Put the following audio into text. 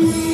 you.